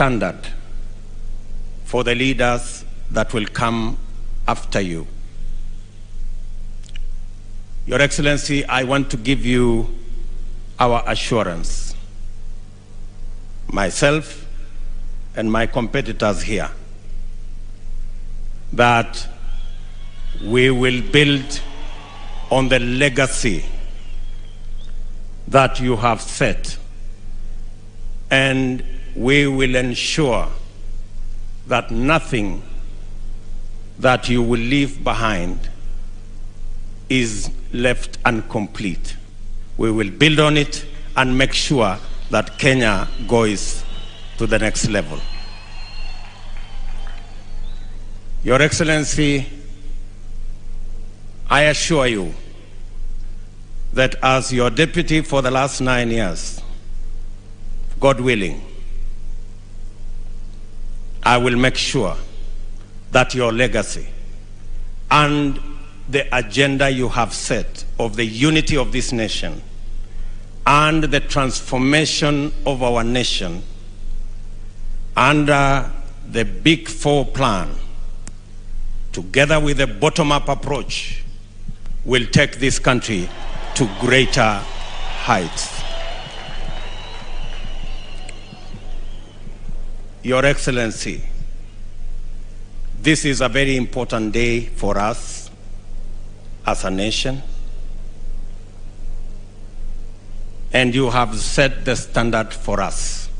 standard for the leaders that will come after you. Your Excellency, I want to give you our assurance, myself and my competitors here, that we will build on the legacy that you have set, and we will ensure that nothing that you will leave behind is left incomplete. We will build on it and make sure that Kenya goes to the next level. Your Excellency, I assure you that as your deputy for the last nine years, God willing, I will make sure that your legacy and the agenda you have set of the unity of this nation and the transformation of our nation under the Big Four plan, together with a bottom up approach, will take this country to greater heights. Your Excellency, this is a very important day for us as a nation. And you have set the standard for us.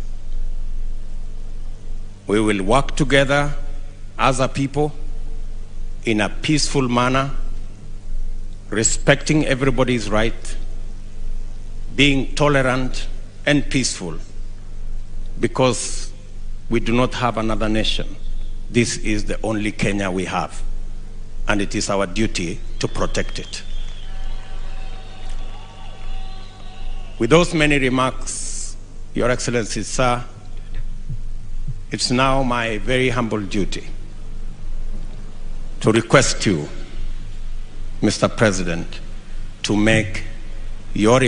We will work together as a people in a peaceful manner, respecting everybody's right, being tolerant and peaceful, because we do not have another nation. This is the only Kenya we have, and it is our duty to protect it. With those many remarks, Your Excellency, sir, it's now my very humble duty to request you, Mr. President, to make your